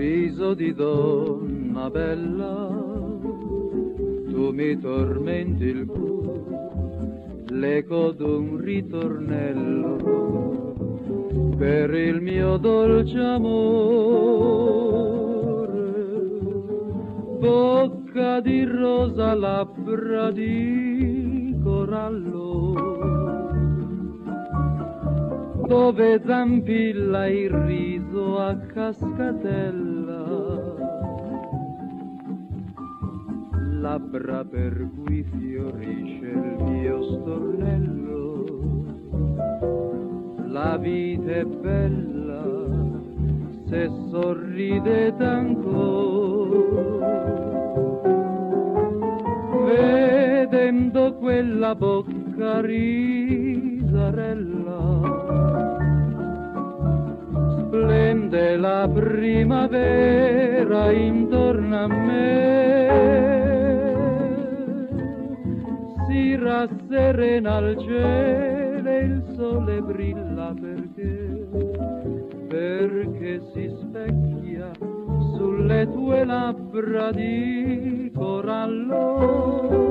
viso di donna bella, tu mi tormenti il cuore, l'eco d'un ritornello. Per il mio dolce amore, bocca di rosa, labbra di corallo dove zampilla il riso a cascatella, labbra per cui fiorisce il mio stornello, la vita è bella se sorride ancora. Vedendo quella bocca risarella, splende la primavera intorno a me, si rasserena al cielo e il sole brilla perché, perché si specchia sulle tue labbra di corallo.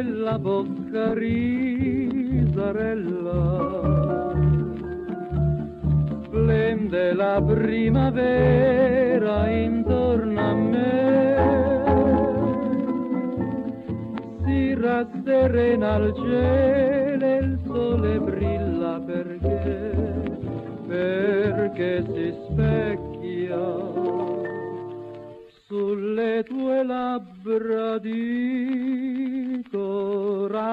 Quella bocca risarella. Splende la primavera intorno a me, si rasserena al cielo e il sole brilla perché, perché si specchia sulle tue labbra di corallo.